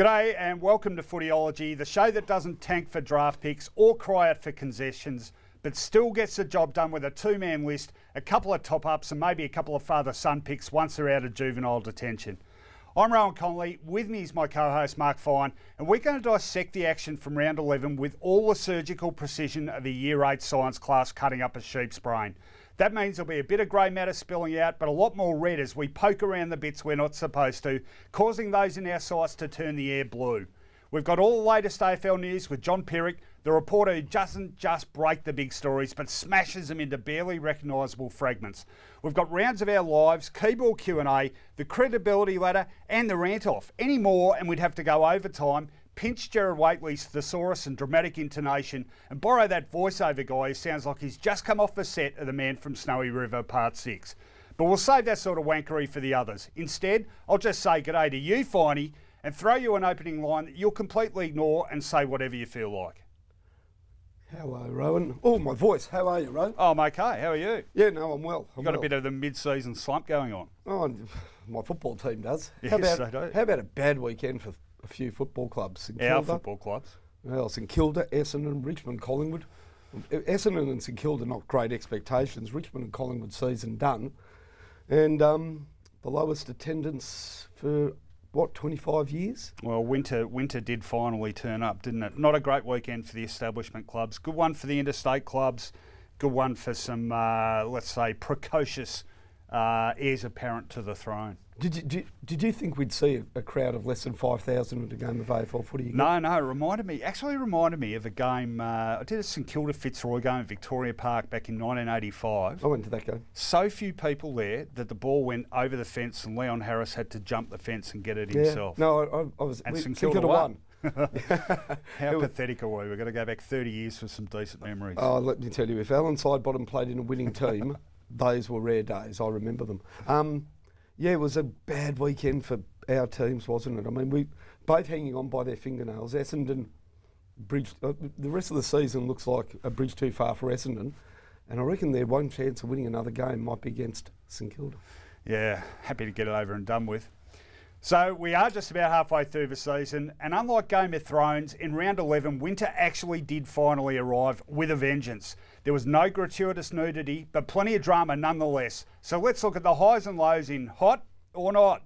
G'day and welcome to Footyology, the show that doesn't tank for draft picks or cry out for concessions, but still gets the job done with a two man list, a couple of top ups, and maybe a couple of father son picks once they're out of juvenile detention. I'm Rohan Connolly, with me is my co host Mark Fine, and we're going to dissect the action from round 11 with all the surgical precision of a year 8 science class cutting up a sheep's brain. That means there'll be a bit of grey matter spilling out, but a lot more red as we poke around the bits we're not supposed to, causing those in our sights to turn the air blue. We've got all the latest AFL news with Jon Pierik, the reporter who doesn't just break the big stories but smashes them into barely recognisable fragments. We've got rounds of our lives, keyboard Q&A, the credibility ladder and the rant off. Any more and we'd have to go overtime pinch Gerard Whateley's thesaurus and dramatic intonation and borrow that voiceover guy who sounds like he's just come off the set of The Man from Snowy River Part 6. But we'll save that sort of wankery for the others. Instead, I'll just say good day to you, Finey, and throw you an opening line that you'll completely ignore and say whatever you feel like. Hello, Rohan. Oh, my voice. How are you, Rohan? Oh, I'm okay. How are you? Yeah, no, I'm well. You've got well. a bit of the mid-season slump going on. Oh, my football team does. Yes, how about, they do. How about a bad weekend for a few football clubs. St Our football clubs. Well, St Kilda, Essendon, Richmond, Collingwood. Essendon and St Kilda not great expectations. Richmond and Collingwood season done, and um, the lowest attendance for what 25 years. Well, winter winter did finally turn up, didn't it? Not a great weekend for the establishment clubs. Good one for the interstate clubs. Good one for some, uh, let's say, precocious uh, heirs apparent to the throne. Did you, did, did you think we'd see a, crowd of less than 5,000 at a game of AFL footy? Again? No, no, it reminded me, actually reminded me of a game, uh, I did a St Kilda Fitzroy game at Victoria Park back in 1985. I went to that game. So few people there that the ball went over the fence and Leon Harris had to jump the fence and get it yeah. himself. No, I, I was, and St Kilda, Kilda won. How pathetic are we? We're going to go back 30 years for some decent memories. Oh, let me tell you, if Alan Sidebottom played in a winning team, those were rare days. I remember them. Um, yeah, it was a bad weekend for our teams, wasn't it? I mean, we both hanging on by their fingernails. Essendon bridge. Uh, the rest of the season looks like a bridge too far for Essendon, and I reckon their one chance of winning another game might be against St Kilda. Yeah, happy to get it over and done with. So we are just about halfway through the season, and unlike Game of Thrones, in round 11, winter actually did finally arrive with a vengeance. There was no gratuitous nudity, but plenty of drama nonetheless. So let's look at the highs and lows in hot or not.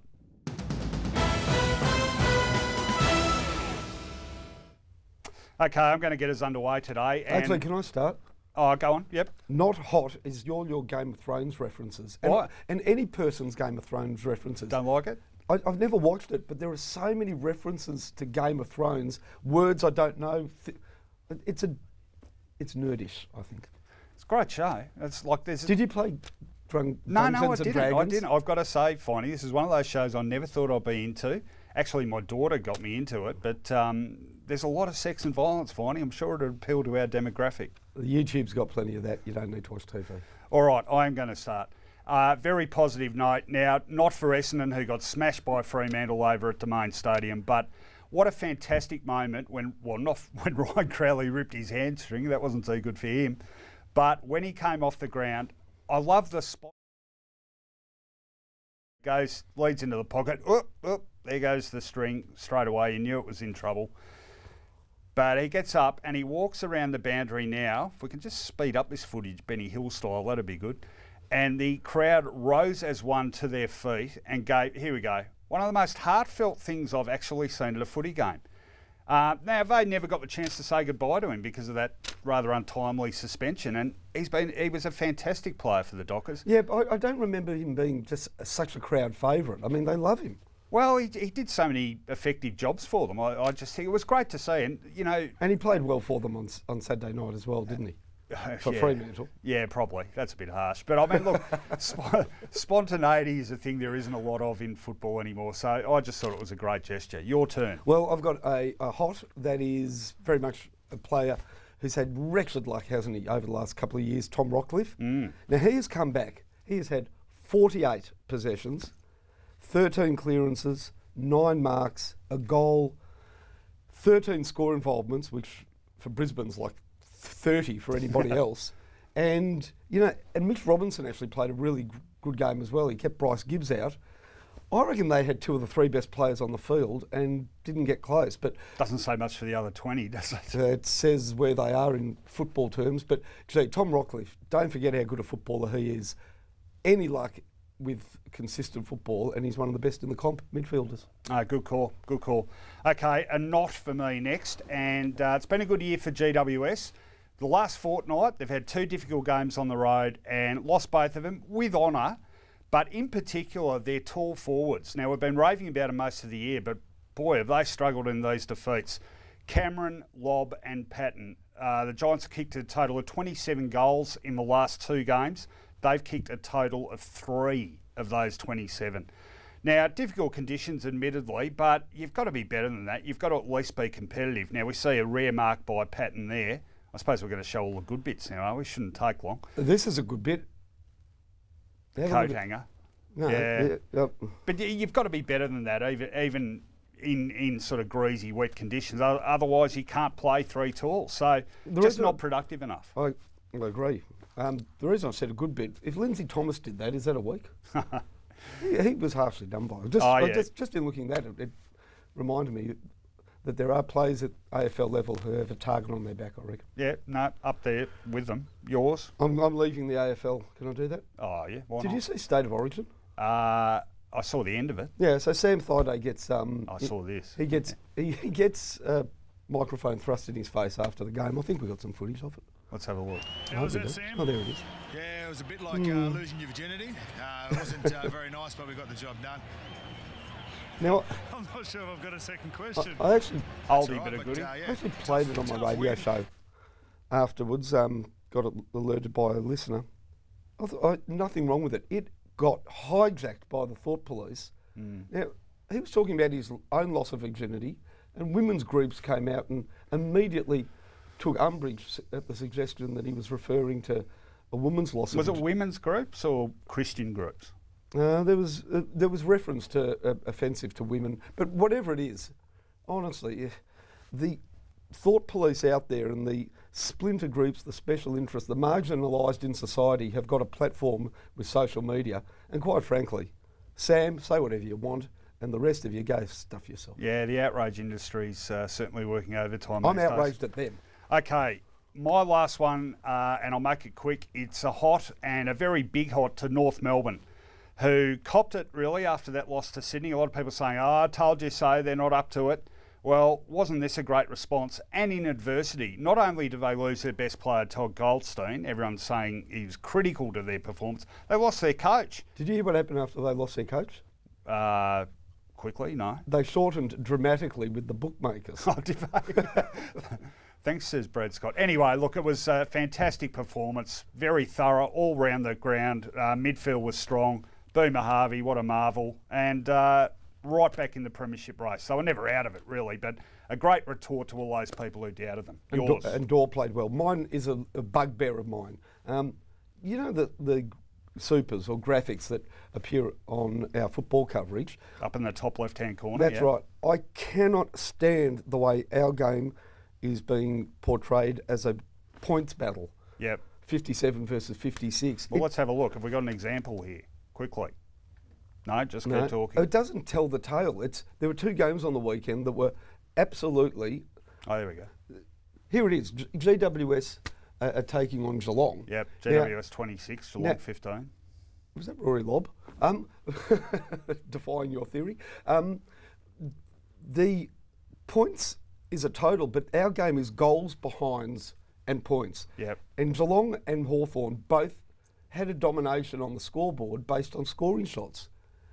Okay, I'm going to get us underway today. Actually, can I start? Oh, go on. Yep. Not hot is all your Game of Thrones references. And, what? And any person's Game of Thrones references. Don't like it? I, have never watched it, but there are so many references to Game of Thrones, words I don't know. It's a, it's nerdish, I think. It's a great show. It's like there's. Did you play? Drunk, no, no, I didn't. Dragons? I didn't. I've got to say, Finey, this is one of those shows I never thought I'd be into. Actually, my daughter got me into it, but um, there's a lot of sex and violence, Finey. I'm sure it'd appeal to our demographic. YouTube's got plenty of that. You don't need to watch TV. All right, I am going to start. Uh, very positive note. Now, not for Essendon, who got smashed by Fremantle over at the main stadium, but what a fantastic moment when, well, not when Ryan Crowley ripped his hamstring. That wasn't so good for him. But when he came off the ground, I love the spot. Goes, leads into the pocket. Oop, oop, there goes the string straight away. You knew it was in trouble. But he gets up and he walks around the boundary now. If we can just speed up this footage, Benny Hill style, that'd be good and the crowd rose as one to their feet and gave, here we go, one of the most heartfelt things I've actually seen at a footy game. Uh, now they never got the chance to say goodbye to him because of that rather untimely suspension, and he's been he was a fantastic player for the Dockers. Yeah, I, I don't remember him being just such a crowd favourite. I mean, they love him. Well, he, he did so many effective jobs for them. I, I, just think it was great to see, and you know, and he played well for them on on Saturday night as well, didn't he? for yeah. Fremantle. Yeah, probably. That's a bit harsh. But I mean, look, sp- spontaneity is a thing there isn't a lot of in football anymore. So I just thought it was a great gesture. Your turn. Well, I've got a, a hot that is very much a player who's had wretched luck, hasn't he, over the last couple of years, Tom Rockliff. Mm. Now, he has come back. He has had 48 possessions, 13 clearances, nine marks, a goal, 13 score involvements, which for Brisbane's like 30 for anybody else. And, you know, and Mitch Robinson actually played a really good game as well. He kept Bryce Gibbs out. I reckon they had two of the three best players on the field and didn't get close. But Doesn't say much for the other 20, does it? uh, it says where they are in football terms. But gee, Tom Rockliff, don't forget how good a footballer he is. Any luck with consistent football, and he's one of the best in the comp midfielders. Ah, good call, good call. Okay, a not for me next, and uh, it's been a good year for GWS. The last fortnight, they've had two difficult games on the road and lost both of them with honour, but in particular, their tall forwards. Now, we've been raving about them most of the year, but boy, have they struggled in these defeats. Cameron, Lobb, and Patton. Uh, the Giants have kicked a total of 27 goals in the last two games. They've kicked a total of three of those 27. Now, difficult conditions, admittedly, but you've got to be better than that. You've got to at least be competitive. Now, we see a rare mark by Patton there. I suppose we're going to show all the good bits now, are we? Shouldn't take long. This is a good bit. Have Coat hanger. No, Yeah. yep. But you've got to be better than that, even even in, in sort of greasy, wet conditions. Otherwise, you can't play three tall. So The just not productive enough. I, I agree. Um, the reason I said a good bit, if Lindsay Thomas did that, is that a week? he, he was harshly done by. Just, Oh, yeah. just, just in looking at it, it reminded me that there are players at AFL level who have a target on their back, I reckon. Yeah, no, up there with them. Yours? I'm, I'm leaving the AFL. Can I do that? Oh, yeah. Why Did not? you see State of Origin? Uh, I saw the end of it. Yeah, so Sam Thaiday gets. Um, I he- saw this. He gets he, he gets a microphone thrust in his face after the game. I think we got some footage of it. Let's have a look. How was I that. Sam? Oh, there it is. Yeah, it was a bit like uh, losing your virginity. Uh, it wasn't uh, very nice, but we got the job done. Now, I'm not sure if I've got a second question. I actually Oldie All right, bit of goodie. uh, I actually played it on my radio win. show afterwards. Um, got alerted by a listener. I thought I, nothing wrong with it. It got hijacked by the thought police. Now he was talking about his own loss of virginity, and women's groups came out and immediately took umbrage at the suggestion that he was referring to a woman's loss Was of it women's groups or Christian groups? Uh, there was uh, there was reference to uh, offensive to women, but whatever it is, honestly, eh, the thought police out there and the splinter groups, the special interests, the marginalised in society have got a platform with social media, and quite frankly, Sam, say whatever you want, and the rest of you go stuff yourself. Yeah, the outrage industry's uh, certainly working overtime. I'm these days. outraged at them. Okay, my last one, uh, and I'll make it quick. It's a hot and a very big hot to North Melbourne, who copped it really after that loss to Sydney. A lot of people saying, "Oh, I told you so." They're not up to it. Well, wasn't this a great response? And in adversity, not only did they lose their best player, Todd Goldstein, everyone's saying he was critical to their performance, they lost their coach. Did you hear what happened after they lost their coach? Uh, quickly, no. They shortened dramatically with the bookmakers. Oh, did they? Thanks, says Brad Scott. Anyway, look, it was a fantastic performance, very thorough, all round the ground. Uh, midfield was strong. Boomer Harvey, what a marvel. And uh, right back in the premiership race. So we're never out of it, really, but a great retort to all those people who doubted them. And, Yours. And Dor played well. Mine is a, a bugbear of mine. Um, you know the the supers or graphics that appear on our football coverage. Up in the top left hand corner. That's yeah. right. I cannot stand the way our game is being portrayed as a points battle. Yep. 57 versus 56. Well, It- let's have a look. Have we got an example here? Quickly. No, just no, keep talking. it doesn't tell the tale. It's there were two games on the weekend that were absolutely. Oh, there we go. Here it is. G- GWS are, are taking on Geelong. Yep. Now- GWS 26, Geelong now- 15. Was that Rory Lobb? Um, defying your theory. Um, the points is a total, but our game is goals, behinds, and points. Yep. And Geelong and Hawthorn both had a domination on the scoreboard based on scoring shots.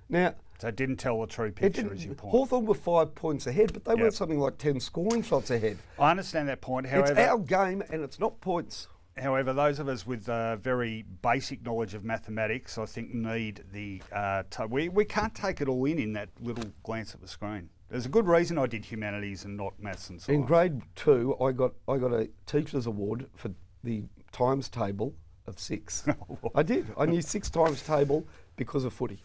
Now, So it didn't tell the true picture, is your point. Hawthorn were five points ahead, but they were Yep. something like 10 scoring shots ahead. I understand that point. However, it's our game and it's not points. However, those of us with uh, very basic knowledge of mathematics, I think, need the. Uh, t- we, we can't take it all in in that little glance at the screen. There's a good reason I did humanities and not maths and science. In grade two, I got I got a teacher's award for the times table of six. Oh, I did. I knew six times table because of footy.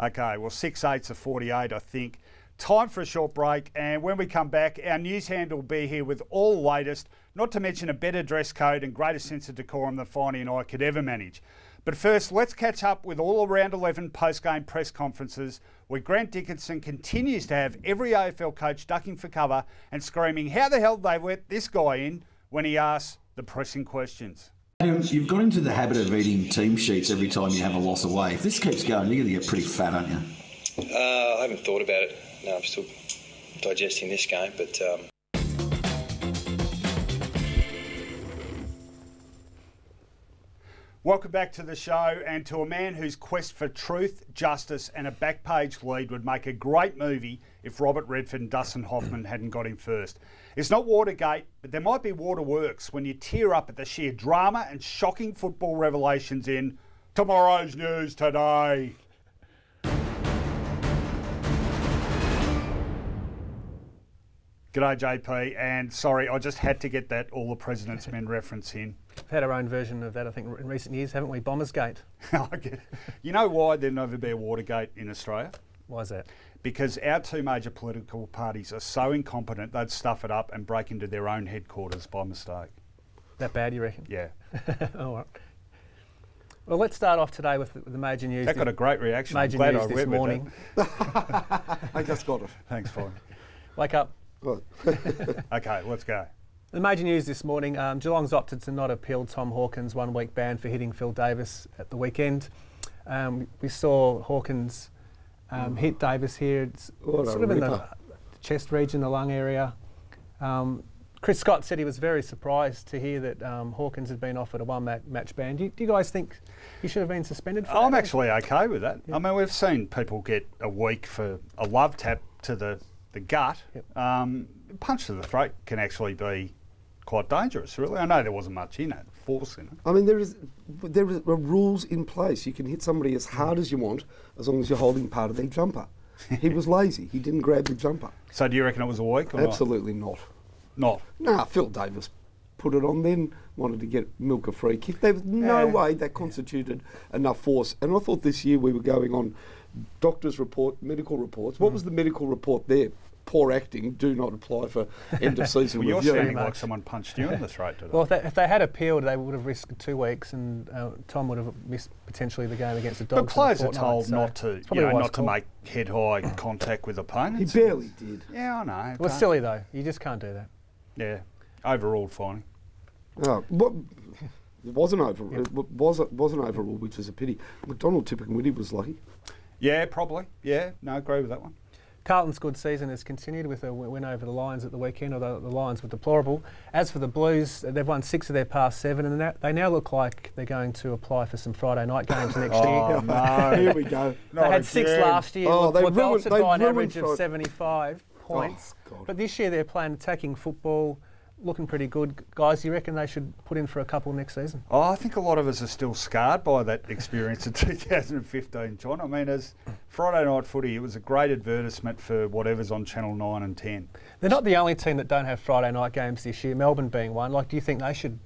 Okay, well, six eights of 48, I think. Time for a short break, and when we come back, our news handle will be here with all the latest, not to mention a better dress code and greater sense of decorum than Finey and I could ever manage. But first, let's catch up with all around 11 post game press conferences where Grant Dickinson continues to have every AFL coach ducking for cover and screaming how the hell they let this guy in when he asks the pressing questions. You've got into the habit of eating team sheets every time you have a loss away. If this keeps going, you're going to get pretty fat, aren't you? Uh, I haven't thought about it. No, I'm still digesting this game, but um, Welcome back to the show and to a man whose quest for truth, justice, and a back page lead would make a great movie if Robert Redford and Dustin Hoffman hadn't got him first. It's not Watergate, but there might be Waterworks when you tear up at the sheer drama and shocking football revelations in tomorrow's news today. G'day, JP, and sorry, I just had to get that All the President's Men reference in. We've had our own version of that, I think, in recent years, haven't we? Bombersgate. You know why there'll never be a Watergate in Australia? Why is that? Because our two major political parties are so incompetent they'd stuff it up and break into their own headquarters by mistake. That bad, you reckon? Yeah. All right. Well, let's start off today with the, with the major news. That got a great reaction. I'm major glad news I this morning. I just got it. Thanks, Fine. Wake up. Right. Okay, let's go. The major news this morning um, Geelong's opted to not appeal Tom Hawkins' one week ban for hitting Phil Davis at the weekend. Um, we saw Hawkins um, hit Davis here. It's What sort of in the chest region, the lung area. Um, Chris Scott said he was very surprised to hear that um, Hawkins had been offered a one ma- match ban. Do you, do you guys think he should have been suspended for I'm that? actually okay with that. I mean, we've seen people get a week for a love tap to the, the gut. Yep. Um, punch to the throat can actually be quite dangerous, really. I know there wasn't much in it, force in it. I mean, there is there are rules in place. You can hit somebody as hard as you want, as long as you're holding part of their jumper. he was lazy. He didn't grab the jumper. So do you reckon it was a week not? Absolutely not. Not. Nah, Phil Davis put it on then, wanted to get milk a free kick. There was no Yeah. way that constituted enough force. And I thought this year we were going on doctor's report, medical reports. Mm. What was the medical report there? Poor acting, do not apply for end of season Well, you're review. sounding like someone punched you in the throat today. Well, if they, if they had appealed, they would have risked two weeks, and uh, Tom would have missed potentially the game against the Dogs. but players are told so not to, you know, not to make head-high contact with opponents. He barely did. Yeah, I know. It was but- silly though. You just can't do that. Yeah, overall fine. Oh, what? It wasn't over. It wa- was wasn't overall, which is a pity. McDonald-Tipungwuti was lucky. Yeah, probably. Yeah, no, agree with that one. Carlton's good season has continued with a w- win over the Lions at the weekend, although the Lions were deplorable. As for the Blues, they've won six of their past seven, and they now look like they're going to apply for some Friday night games next Oh, year. no. Here we go. They Not had six last year, Oh, they were ruined- belted they by an average of 75 points. God. but this year they're playing attacking football, looking pretty good. Guys, you reckon they should put in for a couple next season? Oh, I think a lot of us are still scarred by that experience in 2015, Jon. I mean, as Friday night footy, it was a great advertisement for whatever's on Channel 9 and 10. They're not the only team that don't have Friday night games this year. Melbourne being one. Like, do you think they should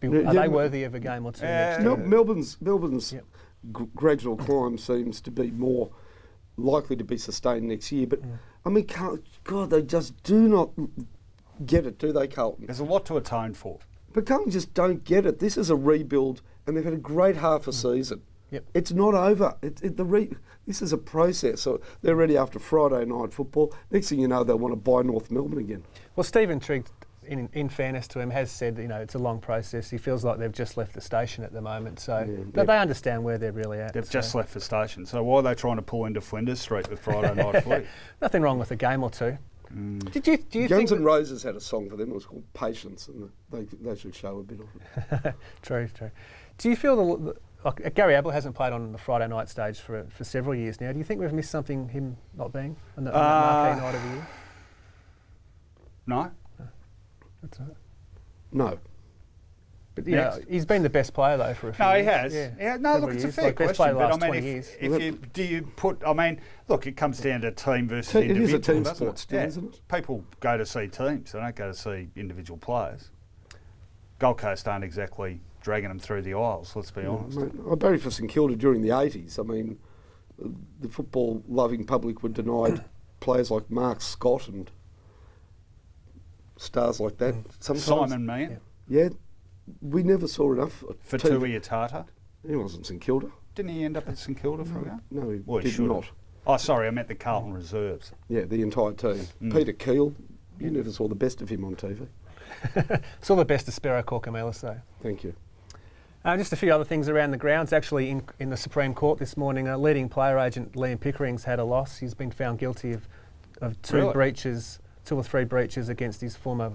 be? Yeah, are yeah, they worthy of a game or two Yeah. next Mel- year? Melbourne's Melbourne's Yep. gr- gradual climb seems to be more likely to be sustained next year. But I mean, God, they just do not get it, do they, Carlton? There's a lot to atone for. But Carlton just don't get it. This is a rebuild, and they've had a great half a mm. season. Yep. It's not over. It, it, the re, this is a process. So they're ready after Friday night football. Next thing you know, they'll want to buy North Melbourne again. Well, Steven Trigg, in, in fairness to him, has said you know it's a long process. He feels like they've just left the station at the moment, so Yeah, but yeah. they understand where they're really at. They've so just left the station. So why are they trying to pull into Flinders Street with Friday night footy? nothing wrong with a game or two. Mm. Did you do you Guns think? N' Roses had a song for them. It was called Patience, and they, they should show a bit of it. True, true. Do you feel the, the like, uh, Gary Ablett hasn't played on the Friday night stage for for several years now? Do you think we've missed something him not being on, the, on that marquee Uh, night of the year? No? That's all right. No. But yeah, Next. he's been the best player though for a few years. No, he years. has. Yeah, Yeah, no, several look, it's a years. fair like, question. player But I mean, if, years. if you do you put, I mean, look, it comes down to team versus Te- it is a individual. team sport it? still, Yeah. isn't it? People go to see teams. They don't go to see individual players. Gold Coast aren't exactly dragging them through the aisles. Let's be honest. Mate, I buried for St Kilda during the 80s. I mean, the football loving public were denied players like Mark Scott and stars like that. Sometimes, Simon Mann Yeah, we never saw enough. for TV Tui Atata. He wasn't St Kilda. Didn't he end up at St Kilda for a go? No, he Well, he did should not. Oh, sorry, I meant the Carlton reserves. Yeah, the entire team. Mm. Peter Keel, you never saw the best of him on TV. It's all the best of Spiro Kourkoumelis, though. Thank you. Uh, just a few other things around the grounds. Actually, in, in the Supreme Court this morning, a leading player agent Liam Pickering's had a loss. He's been found guilty of, of two Really? breaches, two or three breaches against his former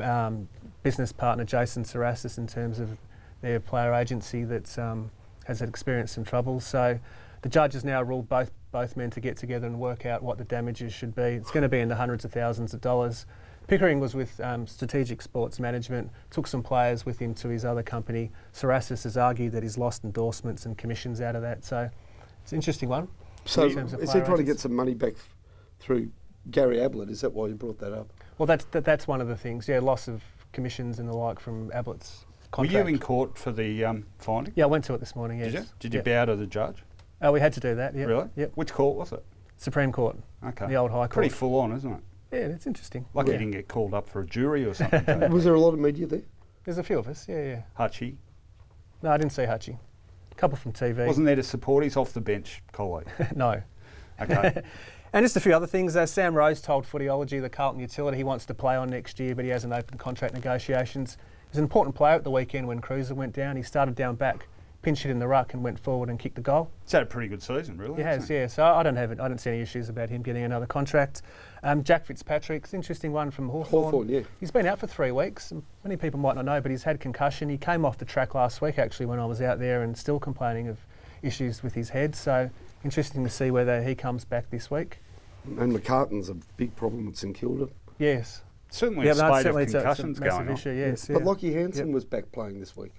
um, business partner Jason Sourasis in terms of their player agency that um, has had experienced some trouble. So the judge has now ruled both both men to get together and work out what the damages should be. It's going to be in the hundreds of thousands of dollars. Pickering was with um, Strategic Sports Management, took some players with him to his other company. Sourasis has argued that he's lost endorsements and commissions out of that. So it's an interesting one. So, in is he trying to get some money back through Gary Ablett? Is that why you brought that up? Well, that's that, that's one of the things. Yeah, loss of commissions and the like from Ablett's contract. Were you in court for the um, finding? Yeah, I went to it this morning. Yes. Did you? Did you Yeah. bow to the judge? Oh, we had to do that. Yeah. Really? Yep. Which court was it? Supreme Court. Okay. The old High Court. Pretty full on, isn't it? Yeah, it's interesting. Like yeah. you didn't get called up for a jury or something. Was there a lot of media there? There's a few of us. Yeah, yeah. Hutchie. No, I didn't see Hutchie. A couple from TV. Wasn't there to support his off the bench colleague? no. Okay. And just a few other things. Uh, Sam Rose told Footyology, the Carlton utility, he wants to play on next year, but he hasn't opened contract negotiations. He was an important player at the weekend when Cruiser went down. He started down back, pinched it in the ruck, and went forward and kicked the goal. He's had a pretty good season, really. He has, hasn't yeah. So I don't have it. I don't see any issues about him getting another contract. Um, Jack Fitzpatrick's interesting one from Hawthorn. Hawthorn, yeah. He's been out for three weeks. Many people might not know, but he's had concussion. He came off the track last week actually when I was out there and still complaining of issues with his head. So interesting to see whether he comes back this week. And McCartin's a big problem at St Kilda. Yes. Certainly yeah, a but no, spate of certainly it's a, a concussions massive going on. issue. Yes. But. Lockie Hansen Yep. was back playing this week.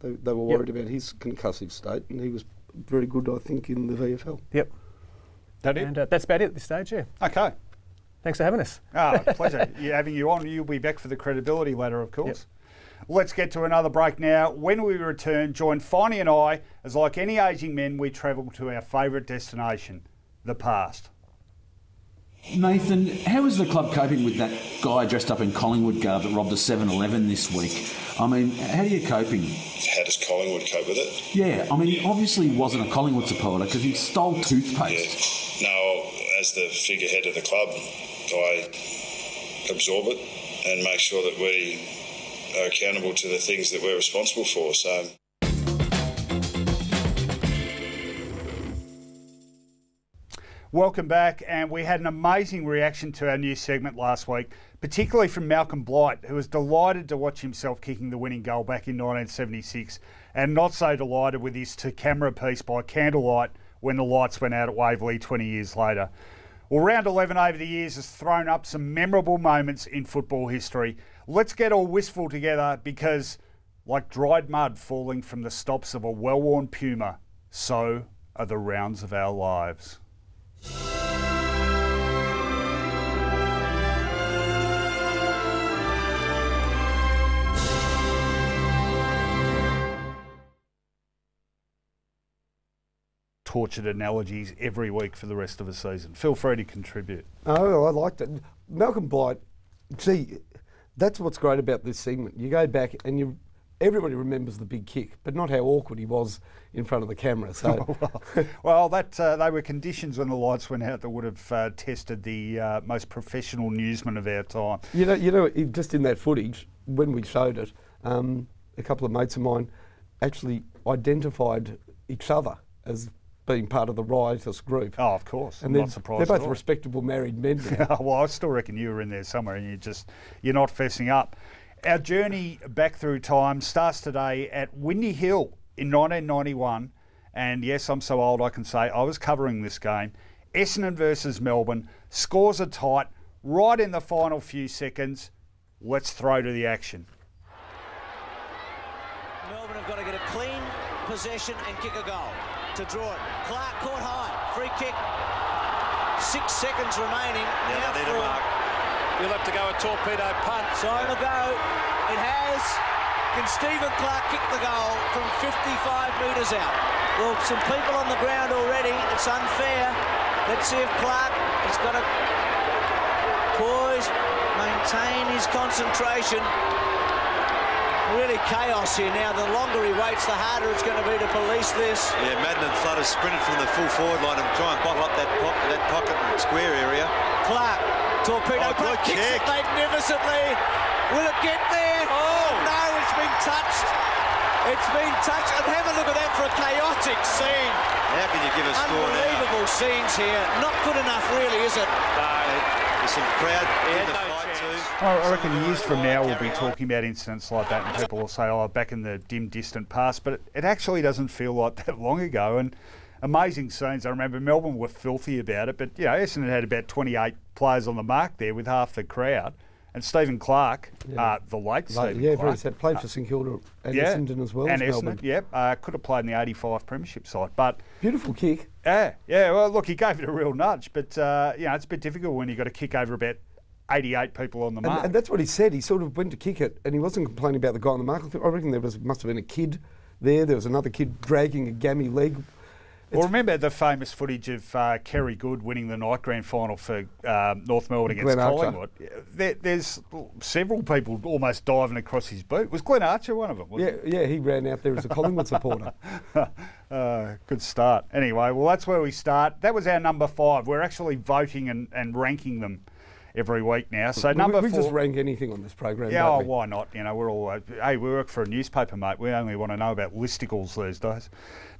They, they were Yep. worried about his concussive state, and he was very good, I think, in the VFL. Yep. That it? And uh, that's about it at this stage. Yeah. okay. Thanks for having us. Ah, pleasure. you having you on. You'll be back for the credibility ladder, of course. Let's get to another break now. When we return, join Finey and I as, like any ageing men, we travel to our favourite destination, the past. Nathan, how is the club coping with that guy dressed up in Collingwood garb that robbed a 7 Eleven this week? I mean, how are you coping? How does Collingwood cope with it? Yeah, I mean, he obviously wasn't a Collingwood supporter because he stole toothpaste. No, as the figurehead of the club, I absorb it and make sure that we are accountable to the things that we're responsible for. So. Welcome back, and we had an amazing reaction to our new segment last week, particularly from Malcolm Blight, who was delighted to watch himself kicking the winning goal back in 1976, and not so delighted with his to camera piece by candlelight when the lights went out at Waverley 20 years later. Well, round 11 over the years has thrown up some memorable moments in football history. Let's get all wistful together because, like dried mud falling from the stops of a well worn puma, so are the rounds of our lives. Tortured analogies every week for the rest of the season. Feel free to contribute. Oh, I liked it. Malcolm Blight, see, that's what's great about this segment. You go back and you, everybody remembers the big kick, but not how awkward he was in front of the camera. So, Well, that uh, they were conditions when the lights went out that would have uh, tested the uh, most professional newsman of our time. you know, you know, just in that footage when we showed it, um, a couple of mates of mine actually identified each other as being part of the riotous group. Oh, of course. and I'm not surprised. they're both respectable married men well, I still reckon you were in there somewhere, and you just you're not fessing up. Our journey back through time starts today at Windy Hill in 1991, and yes, I'm so old I can say I was covering this game. Essendon versus Melbourne. Scores are tight. Right in the final few seconds, let's throw to the action. Melbourne have got to get a clean possession and kick a goal to draw it. Clark caught high. Free kick. Six seconds remaining. now they need a for- mark. You'll have to go a torpedo punt. So Siren will go. It has. Can Stephen Clark kick the goal from 55 metres out? Well, some people on the ground already. It's unfair. Let's see if Clark has got to poise, maintain his concentration. Really chaos here now. The longer he waits, the harder it's going to be to police this. Yeah, Madden and Flood has sprinted from the full forward line and try and bottle up that, po that pocket and square area. Clark, torpedo, Oh, good kicks kick. it magnificently. Will it get there? Oh no, it's been touched. It's been touched. And have a look at that for a chaotic scene. How can you give a score now? Unbelievable scenes here. Not good enough, really, is it? There's some crowd in the fight too. I reckon years from now we'll be talking about incidents like that, and people will say, "Oh, back in the dim, distant past," but it, actually doesn't feel like that long ago. And amazing scenes. I remember Melbourne were filthy about it, but you know, Essendon had about 28 players on the mark there with half the crowd, and Stephen Clark, uh, the late Like, Stephen yeah, Clark, very sad. Played for St Kilda and Essendon as well and as Essendon, yep, uh, could have played in the '85 Premiership side, but. Beautiful kick. Yeah, yeah. Well, look, he gave it a real nudge, but uh, you know it's a bit difficult when you've got to kick over about 88 people on the And, mark. and that's what he said. He sort of went to kick it, and he wasn't complaining about the guy on the mark. I reckon there was must have been a kid there. There was another kid dragging a gammy leg. well, remember the famous footage of uh, Kerry Good winning the night grand final for um, North Melbourne against Glenn. Collingwood. There, there's several people almost diving across his boot. Was Glenn Archer one of them? Yeah, wasn't yeah, he ran out there as a Collingwood supporter. Uh, good start. Anyway, well, that's where we start. That was our number five. We're actually voting and, and ranking them every week now. So we, number we four. just rank anything on this program. Yeah, don't oh, why not? You know, we're all, uh, hey, we work for a newspaper, mate. We only want to know about listicles these days.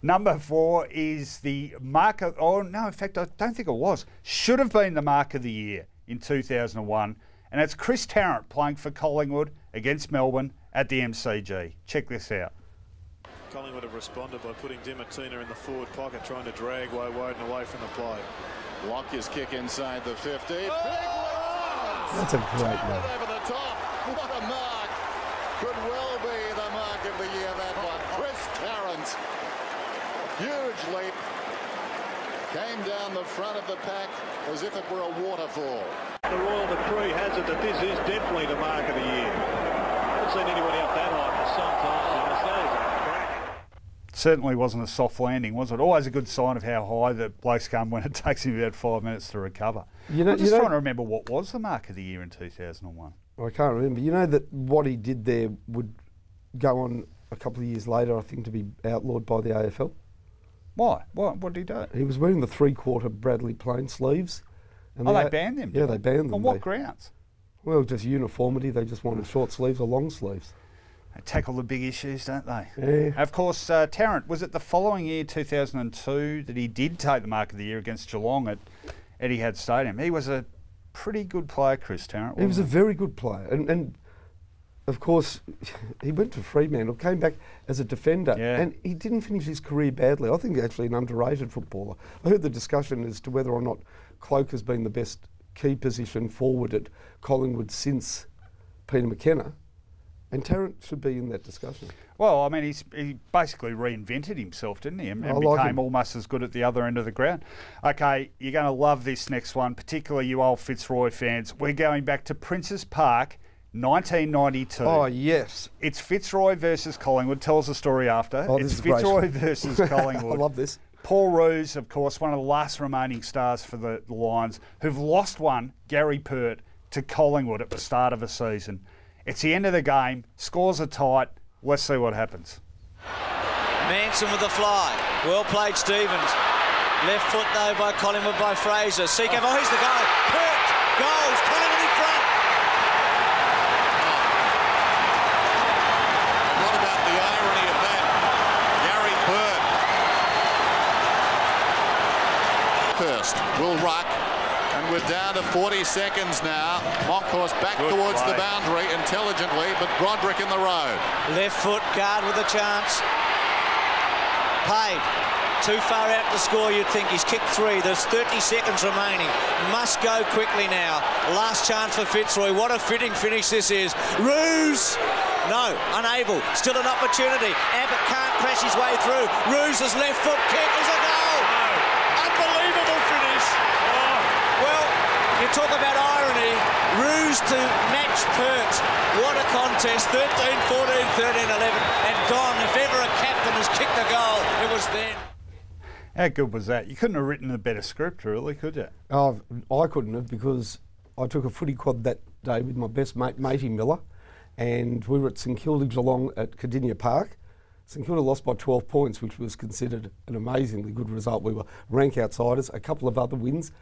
Number four is the mark of, oh, no, in fact, I don't think it was. Should have been the mark of the year in 2001. And it's Chris Tarrant playing for Collingwood against Melbourne at the MCG. Check this out. Collingwood have responded by putting Dimartina in the forward pocket, trying to drag Way Woden away from the play. Block his kick inside the 50. Big That's a great one. over the top. What a mark. Could well be the mark of the year, that one. Chris Tarrant. Huge leap. Came down the front of the pack as if it were a waterfall. The Royal Decree has it that this is definitely the mark of the year. I haven't seen anybody up that high for some time. So this is a cracker. Certainly wasn't a soft landing, was it? Always a good sign of how high the blokes come when it takes him about five minutes to recover. You know- I'm just you know- trying to remember what was the mark of the year in 2001. I can't remember. You know that what he did there would go on a couple of years later, I think, to be outlawed by the AFL. Why? What, what did he do? He was wearing the three-quarter Bradley plain sleeves. And Oh, the they banned him. Yeah, they banned them. On what They- grounds? Well, just uniformity. They just wanted short sleeves or long sleeves. They tackle the big issues, don't they? Yeah. Of course, uh, Tarrant, was it the following year, 2002, that he did take the mark of the year against Geelong at Etihad Stadium? He was a pretty good player, Chris Tarrant. He was a very good player, and, and of course, he went to Fremantle, came back as a defender, Yeah. and he didn't finish his career badly. I think he's actually an underrated footballer. I heard the discussion as to whether or not Cloke has been the best key position forward at Collingwood since Peter McKenna, and Tarrant should be in that discussion. Well, I mean, he's, he basically reinvented himself, didn't he? And, and like became him. almost as good at the other end of the ground. Okay, you're going to love this next one, particularly you old Fitzroy fans. We're going back to Princes Park, 1992. Oh yes, It's Fitzroy versus Collingwood. Tell us the story after. Oh, it's. Fitzroy versus Collingwood. I love this. Paul Roos, of course, one of the last remaining stars for the Lions, who've lost one, Gary Pert, to Collingwood at the start of a season. It's the end of the game. Scores are tight. Let's see what happens. Manson with the fly. Well played, Stevens. Left foot though by Collingwood by Fraser. Seakamp, oh, here's the goal. Pert goals. Collingwood in front. What about the irony of that? Gary Bird. First, will ruck. And we're down to 40 seconds now. Monkhorst back Good towards the boundary intelligently, but Broderick in the road. Left foot guard with a chance. Paid. Too far out to score, you'd think. He's kicked three. There's 30 seconds remaining. Must go quickly now. Last chance for Fitzroy. What a fitting finish this is. Roos! No, unable. Still an opportunity. Abbott can't crash his way through. Roos's left foot kick is a goal! Unbelievable finish. Well, you talk about irony. Roos to match Pert. What a contest. 13, 14, 13, 11. And gone. If ever a captain has kicked a goal, it was then. How good was that? You couldn't have written a better script, really, could you? Oh, I couldn't have because I took a footy quad that day with my best mate, Matey Miller, and we were at St Kilda Geelong at Kardinia Park. St Kilda lost by 12 points, which was considered an amazingly good result. We were rank outsiders, a couple of other wins.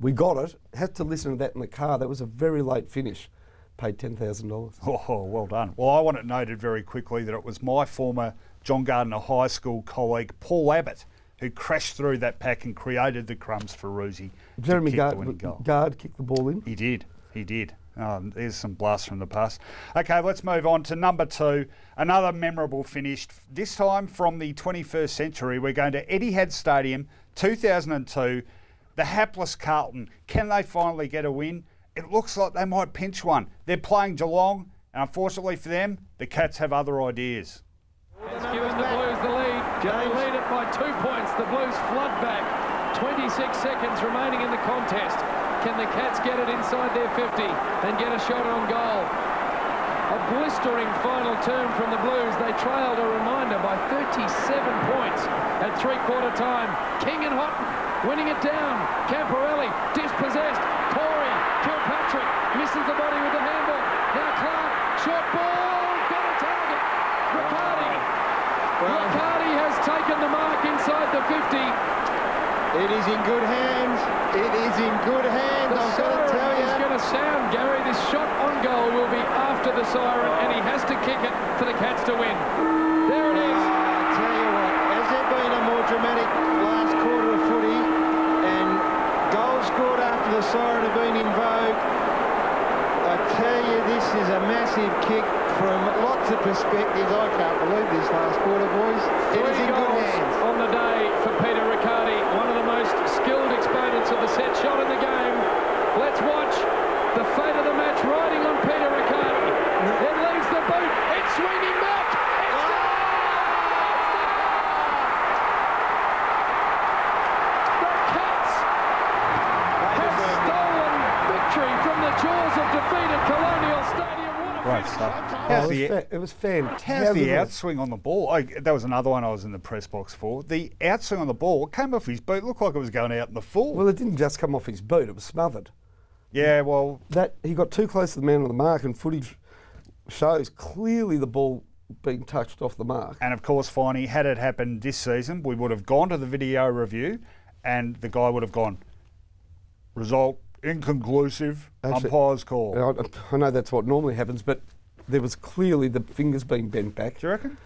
We got it. Had to listen to that in the car. That was a very late finish. Paid $10,000. Oh, well done. Well, I want it noted very quickly that it was my former John Gardner High School colleague, Paul Abbott, who crashed through that pack and created the crumbs for Roosie. Jeremy to kick Gard, the winning goal. Gard kicked the ball in. He did. He did. Um, there's some blasts from the past. Okay, let's move on to number two. Another memorable finish. This time from the 21st century. We're going to Eddie Etihad Stadium, 2002. The hapless Carlton. Can they finally get a win? It looks like they might pinch one. They're playing Geelong, and unfortunately for them, the Cats have other ideas. It's given the Blues the lead. They lead it by two points. The Blues flood back. 26 seconds remaining in the contest. Can the Cats get it inside their 50 and get a shot on goal? A blistering final term from the Blues. They trailed a reminder by 37 points at three-quarter time. King and Houghton winning it down. Camporeale dispossessed. Corey, Kilpatrick misses the body with the handball. Now Clark, short ball, got a target. Riccardi. Riccardi has taken the mark inside the 50. It is in good hands. It is in good hands. The I've got to tell you. is going to sound, Gary. This shot on goal will be after the siren, and he has to kick it for the Cats to win. The siren have been invoked. I tell you, this is a massive kick from lots of perspectives. I can't believe this last quarter, boys. It is in good hands. on the day for Peter Riccardi, one of the most skilled exponents of the set shot in the game. Let's watch the fate of the match riding on Peter Riccardi. It leaves the boot. It's swinging back. It's The Cats have stolen victory from the jaws of defeated Colonial Stadium. What a Great finish. stuff. Oh, How's it, was the, fa- it was fantastic. how's the outswing on the ball? I, that was another one I was in the press box for. The outswing on the ball came off his boot. Looked like it was going out in the full. Well, it didn't just come off his boot; it was smothered. yeah, well, That he got too close to the man on the mark, and footage shows clearly the ball being touched off the mark. And of course, Finey, had it happened this season, we would have gone to the video review and the guy would have gone, result inconclusive, Actually- umpire's call. I, I know that's what normally happens, but there was clearly the fingers being bent back. Do you reckon?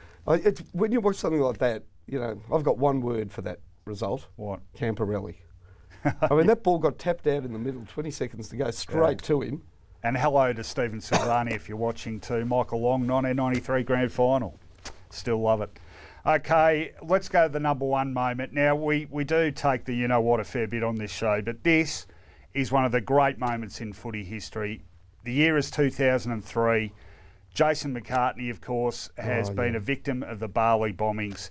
When you watch something like that, you know, I've got one word for that result. What? Camporeale. I mean, that ball got tapped out in the middle, 20 seconds to go, straight to him. And hello to Stephen Silvagni if you're watching too. Michael Long, 1993 Grand Final. Still love it. Okay, let's go to the number one moment. Now, we, we do take the you know what a fair bit on this show, but this is one of the great moments in footy history. The year is 2003. Jason McCartney, of course, has Oh, been yeah. a victim of the Bali bombings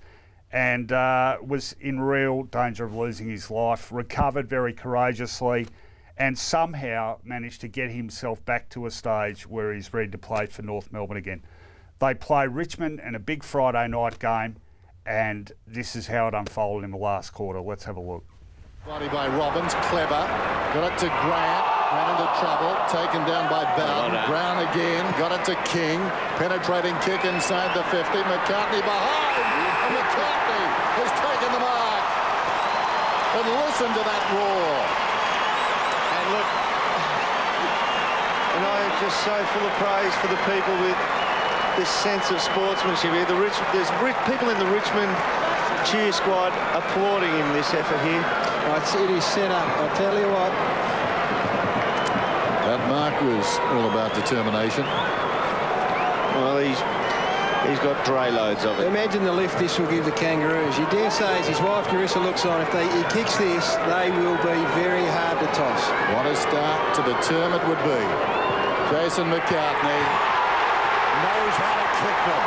and uh, was in real danger of losing his life. Recovered very courageously and somehow managed to get himself back to a stage where he's ready to play for North Melbourne again. They play Richmond in a big Friday night game, and this is how it unfolded in the last quarter. Let's have a look. Body by Robbins, clever. Got it to Grant, ran into trouble, taken down by Bowden. Brown again, got it to King. Penetrating kick inside the 50. McCartney behind. And McCartney has taken the mark. And listen to that roar. And look, and I am just so full of praise for the people with this sense of sportsmanship here. The Rich, there's Ri- people in the Richmond cheer squad applauding him this effort here. It's, it is set up. I tell you what. That mark was all about determination. Well, he's he's got dray loads of it. Imagine the lift this will give the Kangaroos. You dare say, as his wife Carissa looks on, if they, he kicks this, they will be very hard to toss. What a start to the term it would be. Jason McCartney knows how to kick them.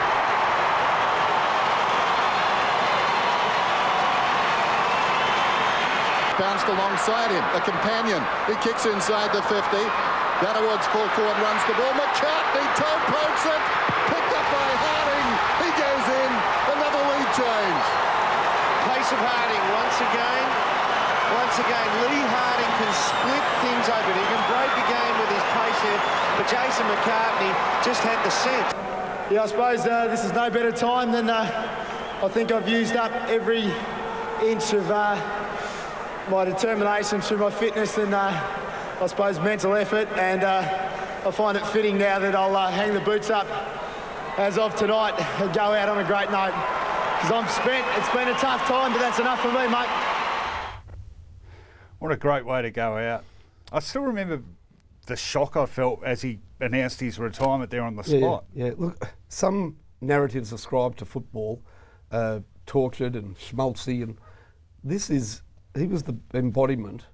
Bounced alongside him, a companion. He kicks inside the 50. Gatterwood's full forward runs the ball. McCartney toe pokes it. Picked up by Harding. He goes in. Another lead change. Pace of Harding once again. Once again, Leigh Harding can split things open. He can break the game with his pace here, but Jason McCartney just had the sense. Yeah, I suppose uh, this is no better time than uh, I think I've used up every inch of uh, my determination through my fitness and uh, I suppose mental effort and uh, I find it fitting now that I'll uh, hang the boots up as of tonight and go out on a great note. Because I'm spent, it's been a tough time, but that's enough for me, mate. What a great way to go out. I still remember the shock I felt as he announced his retirement there on the Yeah, spot. Yeah, look, some narratives ascribed to football, uh, tortured and schmaltzy, and this is he was the embodiment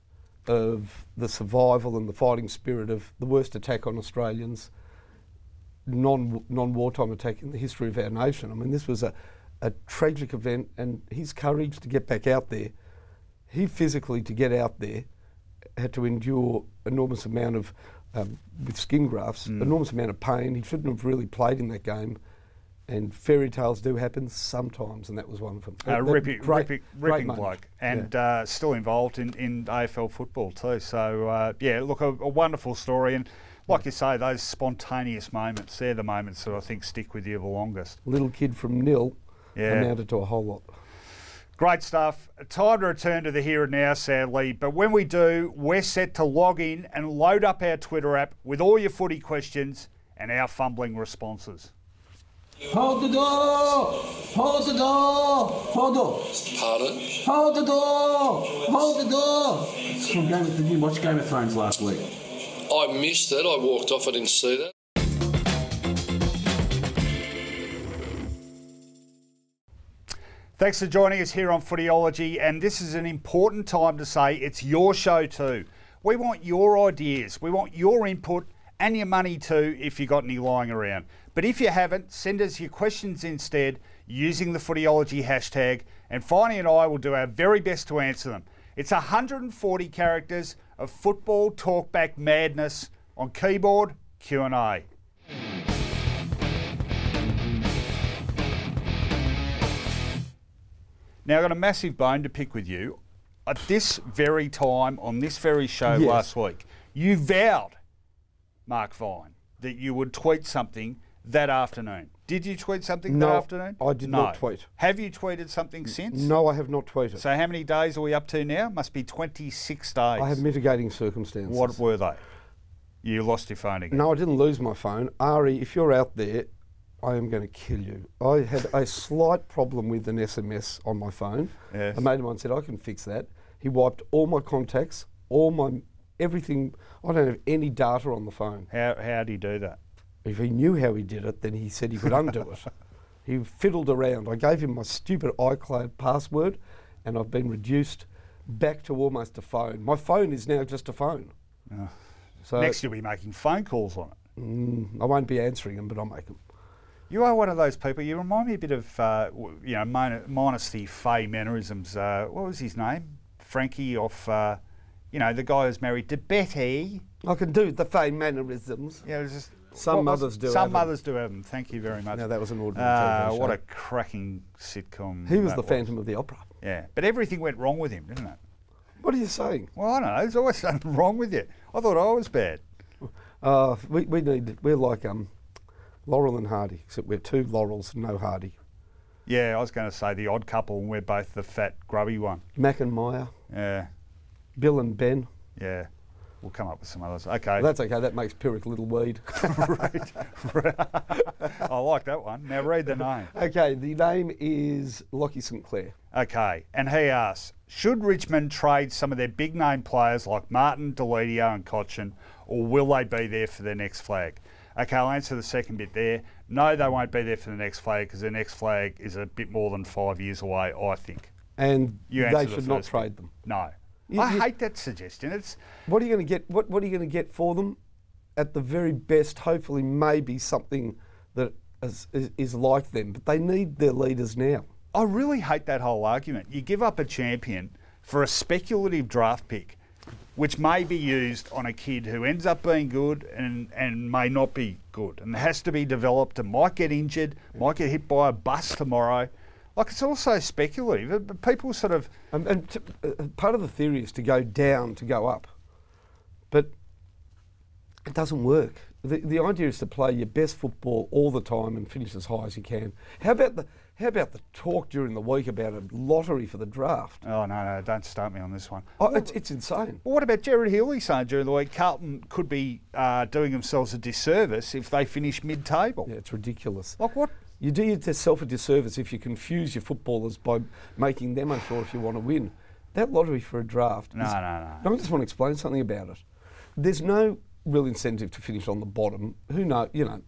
of the survival and the fighting spirit of the worst attack on Australians, non non wartime attack in the history of our nation. I mean, this was a, a tragic event, and his courage to get back out there, he physically to get out there had to endure enormous amount of um, with skin grafts, Mm. enormous amount of pain. He shouldn't have really played in that game. And fairy tales do happen sometimes, and that was one of them. Uh, That- that ripping, great- ripping, ripping bloke, and uh, still involved in, in AFL football too. So uh, yeah, look, a, a wonderful story, and like you say, those spontaneous moments, they're the moments that I think stick with you the longest. Little kid from nil Yeah. amounted to a whole lot. Great stuff. Time to return to the here and now, sadly. But when we do, we're set to log in and load up our Twitter app with all your footy questions and our fumbling responses. Hold the door! Hold the door! Hold the door! Pardon? Hold the door! Hold the door! It's from Game of, did you watch Game of Thrones last week? I missed that. I walked off. I didn't see that. Thanks for joining us here on Footyology, and this is an important time to say it's your show too. We want your ideas, we want your input and your money too if you've got any lying around. But if you haven't, send us your questions instead using the Footyology hashtag, and Finey and I will do our very best to answer them. It's 140 characters of football talkback madness on keyboard Q&A. Now, I've got a massive bone to pick with you. At this very time, on this very show Yes. last week, you vowed, Mark Fine, that you would tweet something that afternoon. Did you tweet something No, that afternoon? I did no. not tweet. Have you tweeted something since? No, I have not tweeted. So, how many days are we up to now? Must be 26 days. I have mitigating circumstances. What were they? You lost your phone again. No, I didn't lose my phone. Ari, if you're out there, I am going to kill you. I had a slight problem with an SMS on my phone. Yes. A mate of mine said I can fix that. He wiped all my contacts, all my everything. I don't have any data on the phone. How, how do you do that? If he knew how he did it, then he said he could undo it. He fiddled around. I gave him my stupid iCloud password, and I've been reduced back to almost a phone. My phone is now just a phone. Oh. So Next, you'll be making phone calls on it. Mm, I won't be answering them, but I'll make them. You are one of those people. You remind me a bit of, uh, you know, minus the Fay mannerisms. Uh, what was his name? Frankie off, uh, you know, the guy who's married to Betty. I can do the fame mannerisms. Yeah, it was just, Some mothers do Some have them. mothers do have them. Thank you very much. No, that was an ordinary Uh, What a cracking sitcom. He was the Phantom of the Opera. Yeah, but everything went wrong with him, didn't it? What are you saying? Well, I don't know. There's always something wrong with you. I thought I was bad. Uh, we, we need, we're like um, Laurel and Hardy, except we're two Laurels and no Hardy. Yeah, I was going to say the odd couple, and we're both the fat, grubby one. Mac and Meyer. Yeah, Bill and Ben. yeah. We'll come up with some others. Okay. That's okay, that makes Pierik a little weed. I like that one. Now read the name. okay, the name is Lockie St Clair. Okay, and he asks, should Richmond trade some of their big name players like Martin, Deledio and Cotchin, or will they be there for their next flag? Okay, I'll answer the second bit there. No, they won't be there for the next flag because the next flag is a bit more than five years away, I think. And You they answer the should not first bit. trade them. No. You- I you- hate that suggestion. It's What are you going to get? What, what are you going to get for them? At the very best, hopefully, maybe something that is, is, is like them. But they need their leaders now. I really hate that whole argument. You give up a champion for a speculative draft pick, which may be used on a kid who ends up being good and, and may not be good and has to be developed and might get injured, might get hit by a bus tomorrow. Like it's also speculative. But people sort of and, and t- uh, part of the theory is to go down to go up, but it doesn't work. The, the idea is to play your best football all the time and finish as high as you can. How about the how about the talk during the week about a lottery for the draft? Oh no, no, don't start me on this one. Oh, it's, it's insane. Well, what about Gerard Healy saying during the week Carlton could be uh, doing themselves a disservice if they finish mid-table? Yeah, it's ridiculous. Like what? You do yourself a disservice if you confuse your footballers by making them unsure if you want to win. That lottery for a draft. No, is- no, no. I just want to explain something about it. There's no real incentive to finish on the bottom. Who know? You know,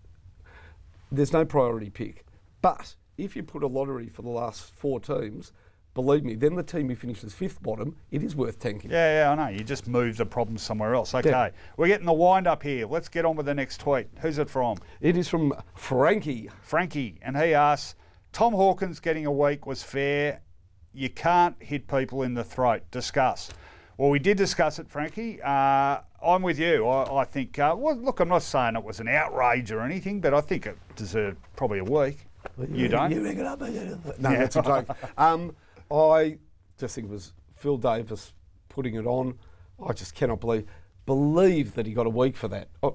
there's no priority pick. But if you put a lottery for the last four teams, believe me, then the team who finishes fifth bottom, it is worth tanking. Yeah, yeah, I know. You just move the problem somewhere else. Okay, Yeah. we're getting the wind up here. Let's get on with the next tweet. Who's it from? It is from Frankie. Frankie, and he asks, Tom Hawkins getting a week was fair. You can't hit people in the throat. Discuss. Well, we did discuss it, Frankie. Uh, I'm with you. I, I think, uh, well, look, I'm not saying it was an outrage or anything, but I think it deserved probably a week. You don't? You ring it up. No, Yeah. that's a joke. Um, I just think it was Phil Davis putting it on. I just cannot believe believe that he got a week for that. Oh,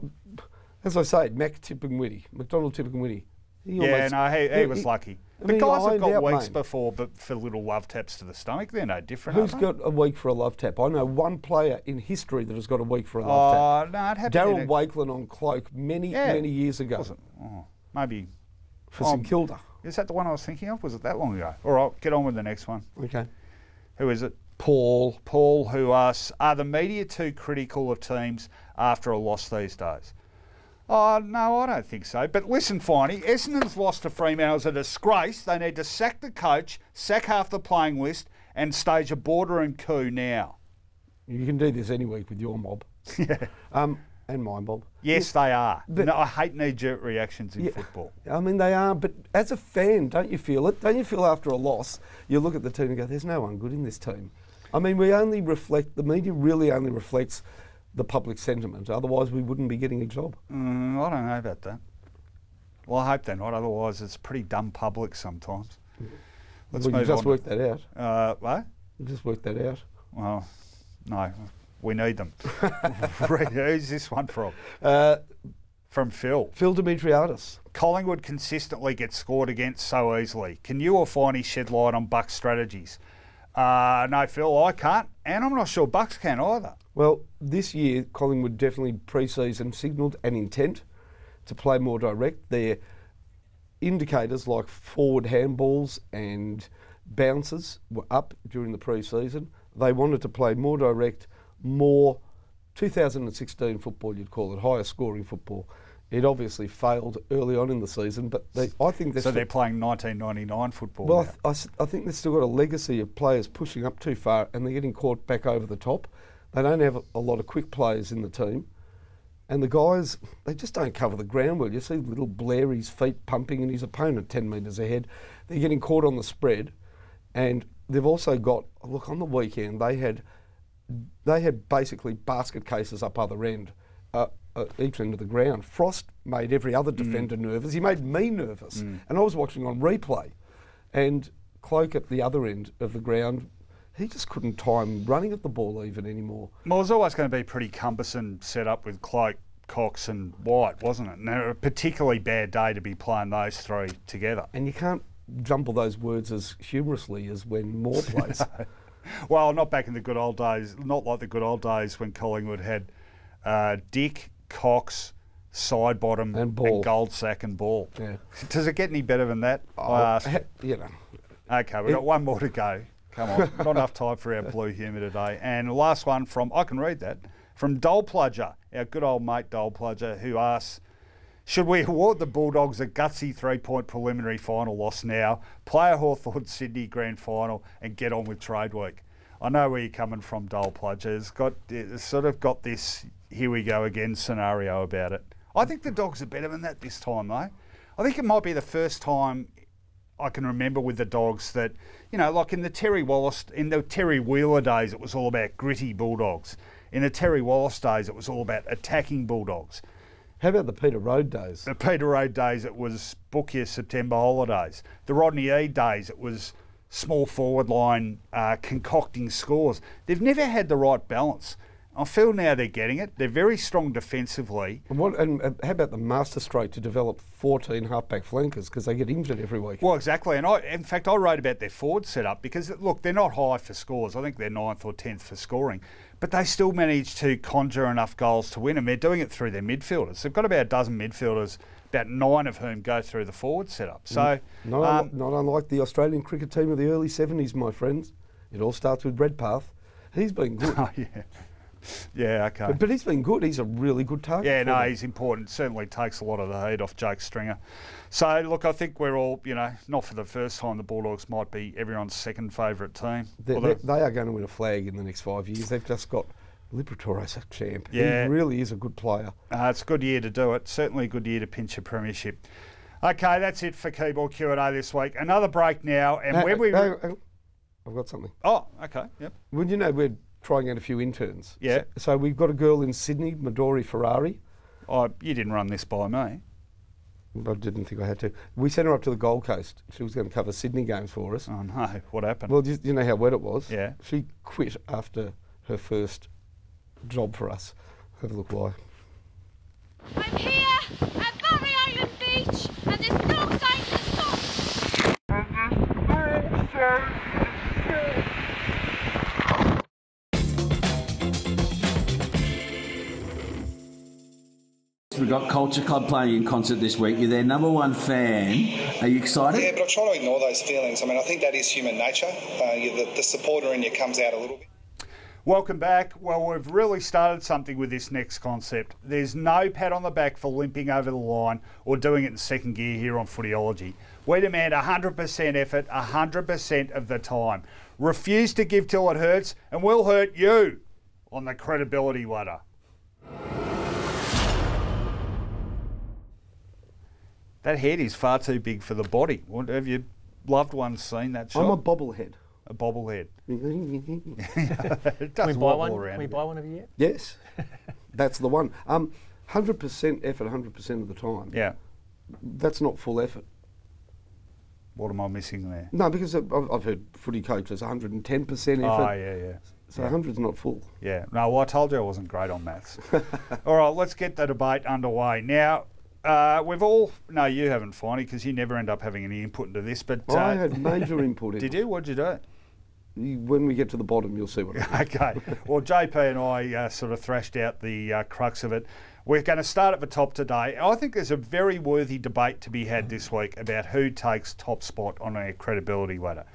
as I say, Mac Tipungwuti, McDonald Tipungwuti. He Yeah, no, he, he was lucky. I The mean, guys have got out, weeks mate. before, but for little love taps to the stomach, they're no different. Who's got a week for a love tap? I know one player in history that has got a week for a love Oh, tap. no, it had to be Darryl Wakelin on Cloke many, Yeah. many years ago. Was it? Oh, maybe. For Oh, St Kilda. Is that the one I was thinking of? Was it that long ago? All right, get on with the next one. Okay. Who is it? Paul. Paul, who asks, are the media too critical of teams after a loss these days? Oh, no, I don't think so. But listen, Finey, Essendon's loss to Fremantle is a disgrace. They need to sack the coach, sack half the playing list, and stage a boardroom coup now. You can do this any week with your mob. yeah. Um, and my mob. Yes, they are. But- no, I hate knee-jerk reactions in Yeah. football. I mean, they are, but as a fan, don't you feel it? Don't you feel after a loss, you look at the team and go, there's no one good in this team? I mean, we only reflect, the media really only reflects the public sentiment. Otherwise, we wouldn't be getting a job. Mm, I don't know about that. Well, I hope they're not. Otherwise, it's pretty dumb public sometimes. Let's well, you move just on. worked that out. Uh, what? You just work that out. Well, no, we need them. Who's this one from? Uh, from Phil. Phil Demetriadis. Collingwood consistently gets scored against so easily. Can you or Finey shed light on Bucks strategies? Uh, no, Phil, I can't, and I'm not sure Bucks can either. Well, this year, Collingwood definitely pre season signalled an intent to play more direct. Their indicators like forward handballs and bounces were up during the pre season. They wanted to play more direct, more 2016 football, you'd call it, higher scoring football. It obviously failed early on in the season, but they, I think they're So still- they're playing 1999 football. well, I, th- I s- I think they've still got a legacy of players pushing up too far and they're getting caught back over the top. They don't have a, a lot of quick players in the team. And the guys, they just don't cover the ground well. You see little Blairy's feet pumping and his opponent 10 metres ahead. They're getting caught on the spread. And they've also got, look, on the weekend, they had they had basically basket cases up other end, uh, uh, each end of the ground. Frost made every other defender nervous. He made me nervous. Mm. And I was watching on replay. And Cloke at the other end of the ground, he just couldn't time running at the ball even anymore. Well, it was always going to be pretty cumbersome set up with Cloke, Cox, and White, wasn't it? And a particularly bad day to be playing those three together. And you can't jumble those words as humorously as when Moore plays. Well, not back in the good old days, not like the good old days when Collingwood had uh, Dick, Cox, Sidebottom, And Ball. Goldsack and Ball. Yeah. Does it get any better than that? Oh, I ask. you know. Okay, we've got one more to go. Come on, not enough time for our blue humour today. And the last one from, I can read that, from Dole Pludger, our good old mate Dole Pludger, who asks, should we award the Bulldogs a gutsy three-point preliminary final loss now, play a Hawthorn Sydney grand final, and get on with trade week? I know where you're coming from, Dole Pludger. It's got it's sort of got this here we go again scenario about it. I think the Dogs are better than that this time, though. I think it might be the first time I can remember with the Dogs that, you know, like in the Terry Wallace, in the Terry Wheeler days, it was all about gritty Bulldogs. In the Terry Wallace days, it was all about attacking Bulldogs. How about the Peter Rohde days? The Peter Rohde days, it was book your September holidays. The Rodney E days, it was small forward line uh, concocting scores. They've never had the right balance. I feel now they're getting it. They're very strong defensively. And, what, and how about the master stroke to develop 14 halfback flankers because they get injured every week? Well, exactly. And I, in fact, I wrote about their forward setup because, look, they're not high for scores. I think they're ninth or tenth for scoring. But they still manage to conjure enough goals to win, and they're doing it through their midfielders. They've got about a dozen midfielders, about nine of whom go through the forward setup. So, not, um, unlike, not unlike the Australian cricket team of the early 70s, my friends. It all starts with Redpath. He's been good. Oh, yeah. Yeah, okay. But, but he's been good. He's a really good target. Yeah, no, them. he's important. Certainly takes a lot of the heat off Jake Stringer. So, look, I think we're all, you know, not for the first time, the Bulldogs might be everyone's second favourite team. They, Although- they, they are going to win a flag in the next five years. They've just got Liberatore as a champ. Yeah. He really is a good player. Uh, it's a good year to do it. Certainly a good year to pinch a premiership. Okay, that's it for Keyboard Q&A this week. Another break now, and where we... hang on. I've got something. Oh, okay, yep. Well, you know, we're trying out a few interns. Yeah. So, so we've got a girl in Sydney, Midori Ferrari. Oh, you didn't run this by me. I didn't think I had to. We sent her up to the Gold Coast. She was going to cover Sydney games for us. Oh, no. What happened? Well, just, you know how wet it was? Yeah. She quit after her first job for us. Have a look why. I'm here at Barry Island Beach, and there's no sign to stop. Uh-huh. We've got Culture Club playing in concert this week. You're their number one fan. Are you excited? Yeah, but I try to ignore those feelings. I mean, I think that is human nature. Uh, the, the supporter in you comes out a little bit. Welcome back. Well, we've really started something with this next concept. There's no pat on the back for limping over the line or doing it in second gear here on Footyology. We demand 100% effort 100% of the time. Refuse to give till it hurts, and we'll hurt you on the credibility ladder. That head is far too big for the body. Have your loved ones seen that shot? I'm a bobblehead. A bobblehead. it Can we buy one? around. Can we a bit. buy one of you yet? Yes, that's the one. Um, 100% effort 100% of the time. Yeah. That's not full effort. What am I missing there? No, because I've, I've heard footy coaches 110% effort. Oh, yeah, yeah. So Yeah. 100's not full. Yeah. No, well, I told you I wasn't great on maths. all right, let's get the debate underway. Now, uh, we've all, no, you haven't, Finey, because you never end up having any input into this. But I uh, had major input in Did you? What'd you do? When we get to the bottom, you'll see what I okay. Well, JP and I uh, sort of thrashed out the uh, crux of it. We're going to start at the top today. I think there's a very worthy debate to be had this week about who takes top spot on a credibility ladder.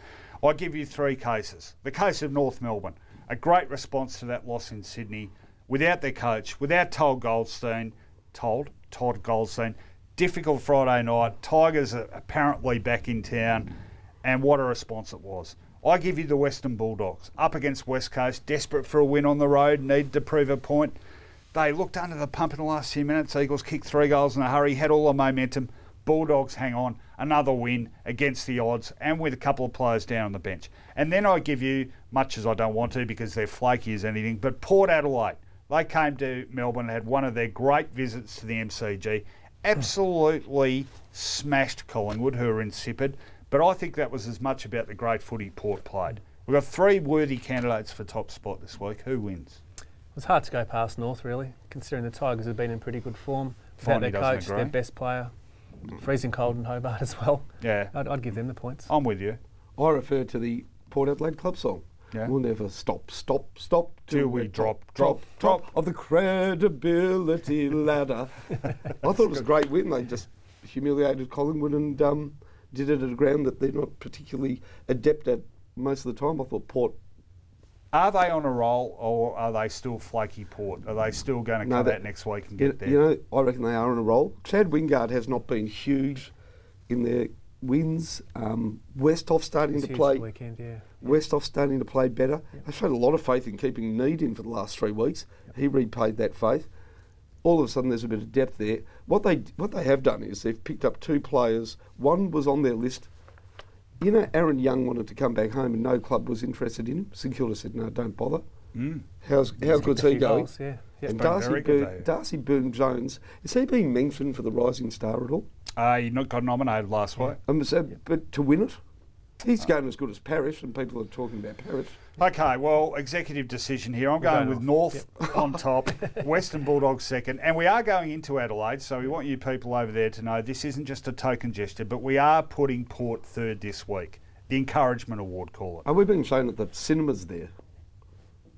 I'll give you three cases. The case of North Melbourne, a great response to that loss in Sydney, without their coach, without Todd Goldstein, told Todd Goldstein. Difficult Friday night. Tigers are apparently back in town, and what a response it was. I give you the Western Bulldogs up against West Coast, desperate for a win on the road, need to prove a point. They looked under the pump in the last few minutes. Eagles kicked three goals in a hurry, had all the momentum. Bulldogs hang on, another win against the odds, and with a couple of players down on the bench. And then I give you, much as I don't want to because they're flaky as anything, but Port Adelaide. They came to Melbourne and had one of their great visits to the MCG. Absolutely smashed Collingwood, who are insipid. But I think that was as much about the great footy Port played. We've got three worthy candidates for top spot this week. Who wins? It's hard to go past North, really, considering the Tigers have been in pretty good form. Finey Without their doesn't coach, their best player, freezing cold in Hobart as well. Yeah. I'd, I'd give them the points. I'm with you. I refer to the Port Adelaide Club song. Yeah. We'll never stop, stop, stop Till we drop, drop, drop of the credibility ladder. I thought it was a great win. They just humiliated Collingwood and um, did it at a ground that they're not particularly adept at most of the time. I thought Port. Are they on a roll or are they still flaky Port? Are they still going to No, come they- out next week and You, get there? you know, I reckon they are on a roll. Chad Wingard has not been huge in their wins. Um, Westhoff starting It's to play. weekend, yeah. Westhoff starting to play better. They showed a lot of faith in keeping Neade in for the last three weeks. He repaid that faith. All of a sudden, there's a bit of depth there. What they what they have done is they've picked up two players. One was on their list. You know, Aaron Young wanted to come back home, and no club was interested in him. St Kilda said, "No, don't bother." How's how good's he going? goals, yeah. Yeah. And Darcy Byrne, Darcy Byrne Jones, is he being mentioned for the Rising Star at all? Uh, he not got nominated last week. Um, so, But to win it, he's going as good as Parish, and people are talking about Parish. Okay, well, executive decision here. I'm We're going going with off. North on top, Western Bulldogs second, and we are going into Adelaide, so we want you people over there to know this isn't just a token gesture, but we are putting Port third this week. The Encouragement Award, call it. Are we being shown at the cinemas there?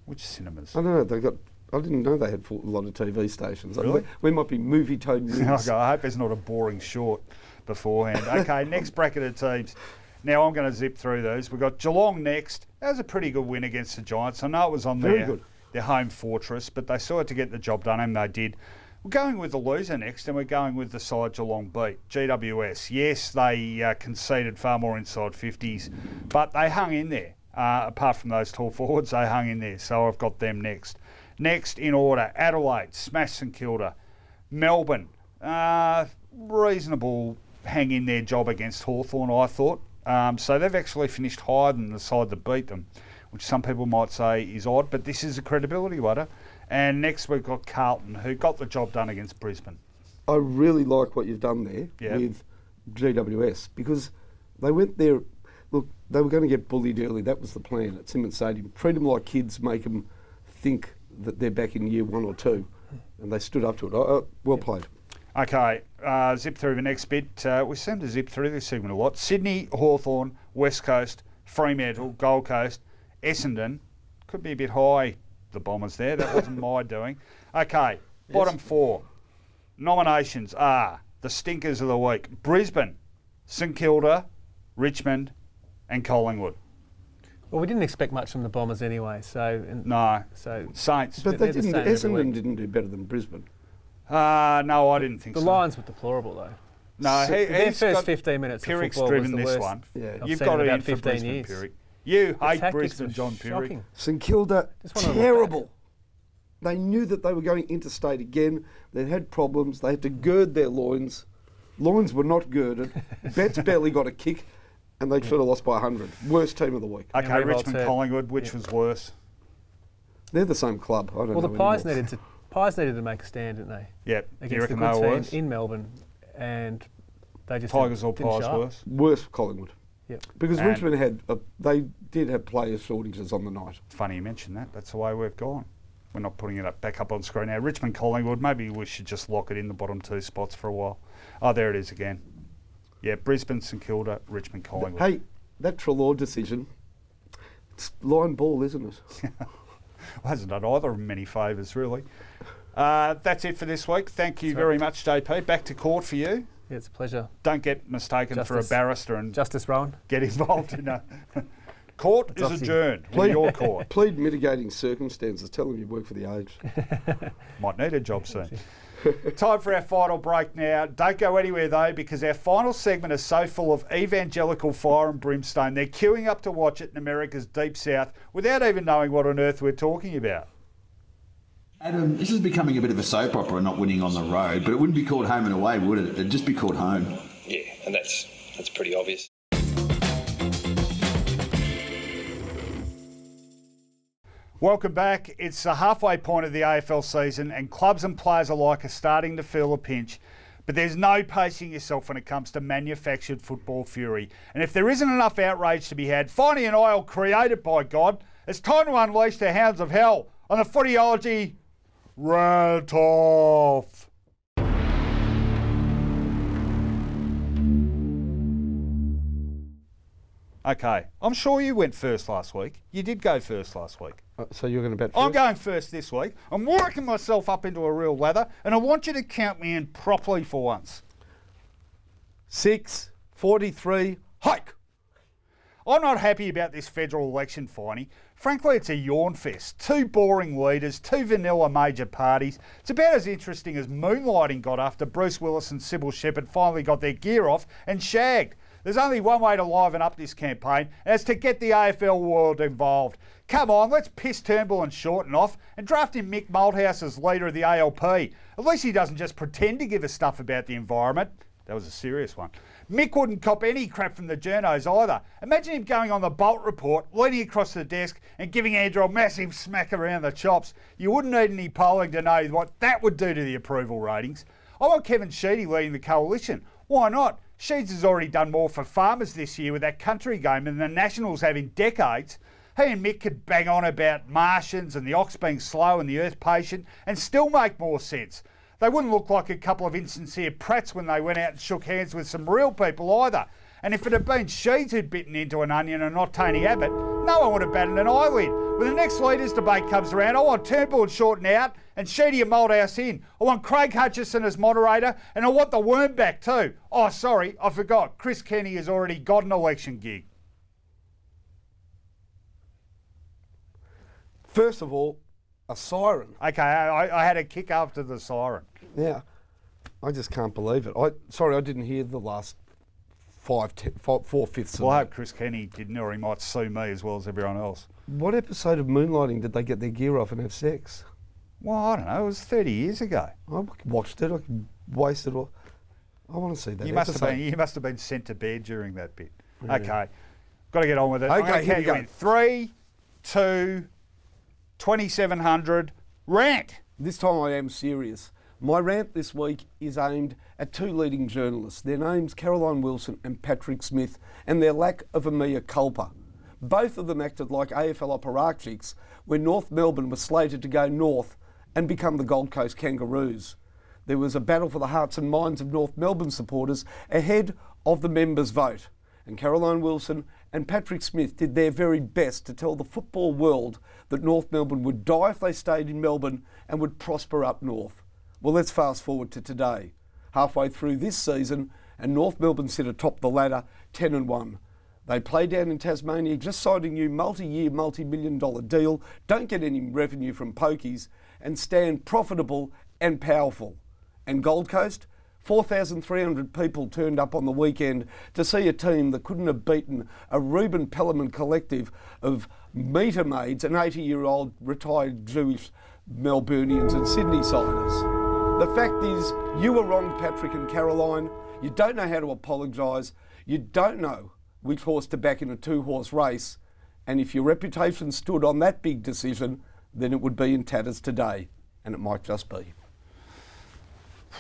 Which cinemas? I don't know. They've got. I didn't know they had a lot of TV stations. I mean, Really? we, we might be movie tone news. Okay, I hope there's not a boring short beforehand. Okay, next bracket of teams. Now I'm going to zip through those. We've got Geelong next. That was a pretty good win against the Giants. I know it was on Very their, good. their home fortress, but they saw it to get the job done, and they did. We're going with the loser next, and we're going with the side Geelong beat, GWS. Yes, they uh, conceded far more inside 50s, but they hung in there. Uh, apart from those tall forwards, they hung in there. So I've got them next. Next in order, Adelaide, smash St Kilda. Melbourne, uh, reasonable hang in their job against Hawthorn, I thought. Um, so they've actually finished higher than the side that beat them, which some people might say is odd, but this is a credibility ladder. And next we've got Carlton, who got the job done against Brisbane. I really like what you've done there Yeah. with GWS because they went there. Look, they were going to get bullied early. That was the plan at Simonds Stadium. Treat them like kids, make them think that they're back in year one or two, and they stood up to it. Uh, uh, well played. Okay, uh, zip through the next bit. Uh, we seem to zip through this segment a lot. Sydney, Hawthorn, West Coast, Fremantle, Gold Coast, Essendon. Could be a bit high, the Bombers there. That wasn't my doing. Okay, bottom four. Nominations are the stinkers of the week Brisbane, St Kilda, Richmond, and Collingwood. Well, we didn't expect much from the Bombers anyway, so No, so Saints. But they didn't. same every Essendon didn't do better than Brisbane. Uh, no, I didn't think the so. The Lions were deplorable though. No, he, Their he's first got 15 minutes of Pierik's football was the this worst one. Yeah. I've You've got it about in for 15 Brisbane, years. Pierik. You The hate tactics Brisbane, Jon Pierik. shocking. St Kilda, Just wanna look back. terrible. They knew that they were going interstate again. They had problems. They had to gird their loins. Loins were not girded. Betts barely got a kick, and they should have lost by 100. Worst team of the week. Okay, Richmond, Collingwood, which was worse? They're the same club. I don't Well, the know Pies needed to Pies needed to make a stand, didn't they? Yep. Do you Against the good they team worse? in Melbourne, and they just Tigers didn't, or didn't Pies show worse? Worse for Collingwood. Yep. Because And- Richmond had, a, they did have player shortages on the night. Funny you mention that. That's the way we've gone. We're not putting it up back up on screen now. Richmond, Collingwood. Maybe we should just lock it in the bottom two spots for a while. Oh, there it is again. Yeah, Brisbane, St Kilda, Richmond, Collingwood. Hey, that Trelaw decision, it's line ball, isn't it? Well, hasn't done either of them many favours, really. Uh, that's it for this week. Thank you very much, JP. Back to court for you. Yeah, it's a pleasure. Don't get mistaken for a barrister and Justice Rowan. get involved in a. Court is off adjourned. With your court. Plead mitigating circumstances. Tell them you work for the age. Might need a job soon. Time for our final break now. Don't go anywhere though, because our final segment is so full of evangelical fire and brimstone. They're queuing up to watch it in America's deep south without even knowing what on earth we're talking about. Adam, this is becoming a bit of a soap opera, not winning on the road, but it wouldn't be called home and away, would it? It'd just be called home. Yeah, and that's that's pretty obvious. Welcome back. It's the halfway point of the AFL season, and clubs and players alike are starting to feel a pinch. But there's no pacing yourself when it comes to manufactured football fury. And if there isn't enough outrage to be had, finding an aisle created by God, it's time to unleash the hounds of hell on the footyology rant off. Okay, I'm sure you went first last week. You did go first last week. Uh, so you're going to bet I'm going first this week. I'm working myself up into a real lather, and I want you to count me in properly for once. Six, 43, hike. I'm not happy about this federal election, Finey. Frankly, it's a yawn fest. Two boring leaders, two vanilla major parties. It's about as interesting as moonlighting got after Bruce Willis and Cybill Shepherd finally got their gear off and shagged. There's only one way to liven up this campaign, and it's to get the AFL world involved. Come on, let's piss Turnbull and Shorten off and draft in Mick Malthouse as leader of the ALP. At least he doesn't just pretend to give a stuff about the environment. That was a serious one. Mick wouldn't cop any crap from the journos either. Imagine him going on the Bolt report, leaning across the desk and giving Andrew a massive smack around the chops. You wouldn't need any polling to know what that would do to the approval ratings. I want Kevin Sheedy leading the coalition. Why not? Sheeds has already done more for farmers this year with that country game than the Nationals have in decades. He and Mick could bang on about Martians and the ox being slow and the earth patient and still make more sense. They wouldn't look like a couple of insincere prats when they went out and shook hands with some real people either. And if it had been Sheeds who'd bitten into an onion and not Tony Abbott, no one would have batted an eyelid. When the next leaders debate comes around, I want Turnbull and Shorten out and Sheedy and Malthouse in. I want Craig Hutchison as moderator and I want the worm back too. Oh, sorry, I forgot. Chris Kenny has already got an election gig. First of all, a siren. Okay, I, I had a kick after the siren. Yeah, I just can't believe it. I sorry, I didn't hear the last five, ten, five four fifths. Well, I hope Chris Kenny didn't, or he might sue me as well as everyone else. What episode of Moonlighting did they get their gear off and have sex? Well, I don't know. It was 30 years ago. I watched it. I wasted all. I want to see that. You must episode. have been. You must have been sent to bed during that bit. Yeah. Okay, got to get on with it. Okay, here we you go. in. Three, two, 2700. Rant. This time I am serious. My rant this week is aimed at two leading journalists. Their names Caroline Wilson and Patrick Smith, and their lack of a mea culpa. Both of them acted like AFL apparatchiks when North Melbourne was slated to go north and become the Gold Coast Kangaroos. There was a battle for the hearts and minds of North Melbourne supporters ahead of the members' vote. And Caroline Wilson and Patrick Smith did their very best to tell the football world that North Melbourne would die if they stayed in Melbourne and would prosper up north. Well, let's fast forward to today. Halfway through this season, and North Melbourne sit atop the ladder 10 and 1. They play down in Tasmania, just signed a new multi year, multi million dollar deal, don't get any revenue from pokies, and stand profitable and powerful. And Gold Coast, 4,300 people turned up on the weekend to see a team that couldn't have beaten a Reuben Pellerman collective of meter maids and 80 year old retired Jewish Melburnians and Sydney siders. The fact is, you were wrong, Patrick and Caroline. You don't know how to apologise. You don't know which horse to back in a two horse race. And if your reputation stood on that big decision, then it would be in tatters today. And it might just be.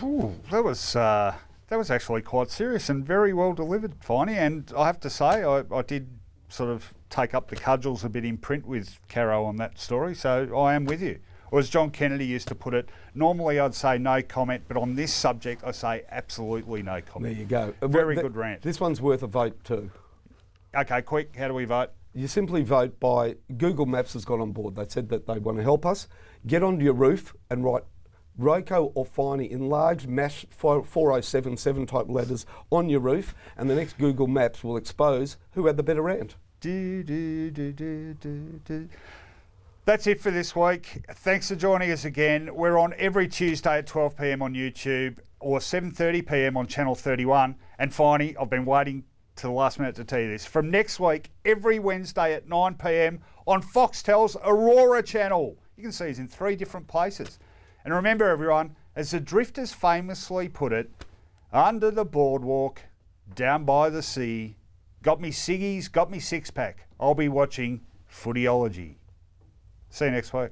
Whew, that was uh, that was actually quite serious and very well delivered, Finey. And I have to say, I, I did sort of take up the cudgels a bit in print with Caro on that story. So I am with you. Or as John Kennedy used to put it, normally I'd say no comment, but on this subject I say absolutely no comment. There you go. Uh, Very th- good rant. This one's worth a vote too. Okay, quick. How do we vote? You simply vote by Google Maps has got on board. They said that they want to help us. Get onto your roof and write Roco or Finey in large MASH 4077 type letters on your roof, and the next Google Maps will expose who had the better rant. Do, do, do. That's it for this week. Thanks for joining us again. We're on every Tuesday at 12 p.m. on YouTube or 7:30 p.m. on Channel 31. And finally, I've been waiting to the last minute to tell you this. From next week, every Wednesday at 9 p.m. on Foxtel's Aurora channel. You can see us in three different places. And remember, everyone, as the Drifters famously put it, under the boardwalk, down by the sea, got me ciggies, got me six pack. I'll be watching Footyology. See you next week.